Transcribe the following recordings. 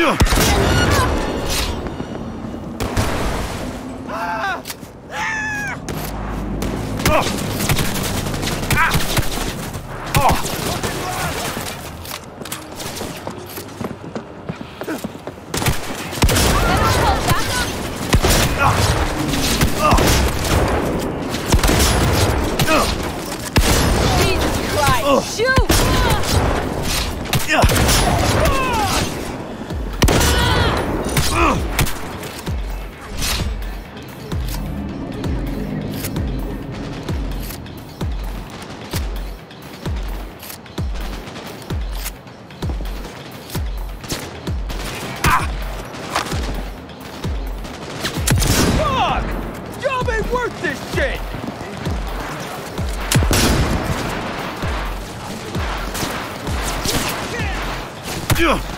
よ Got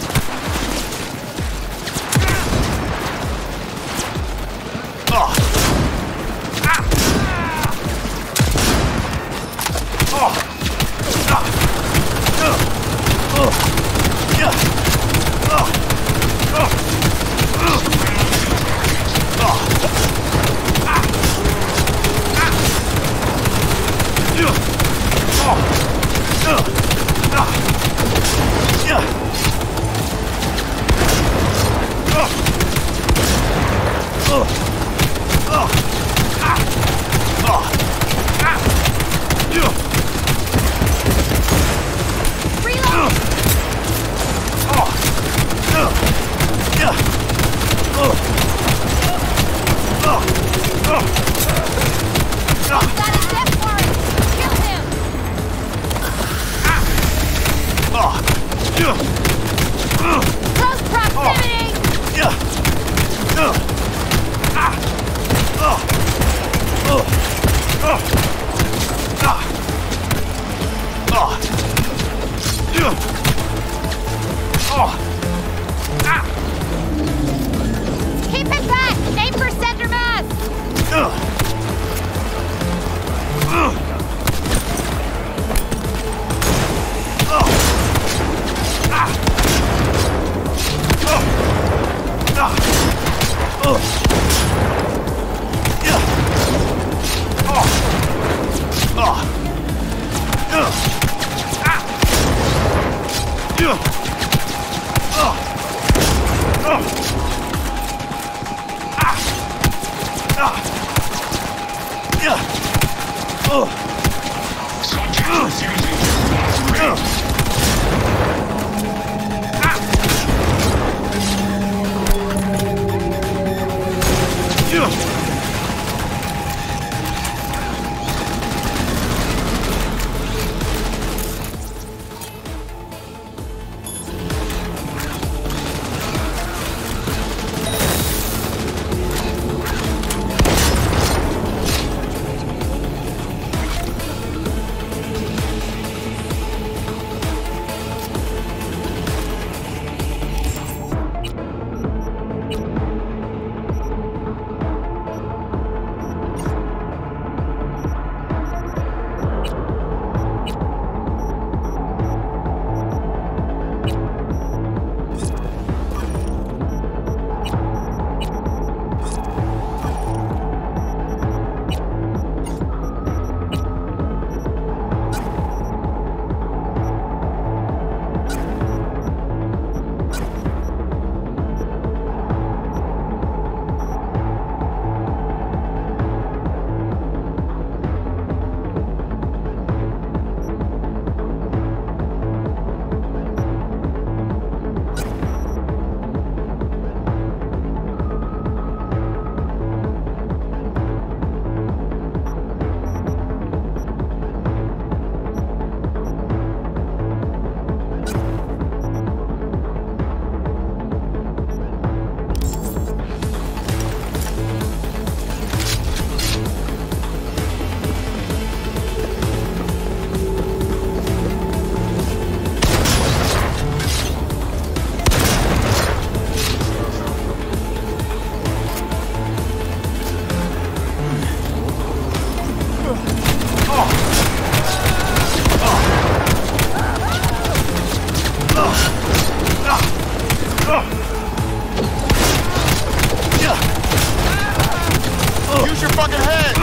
your fucking head!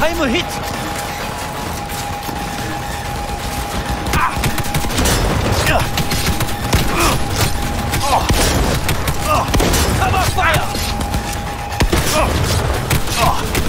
I'm a hit! Come fire! Down!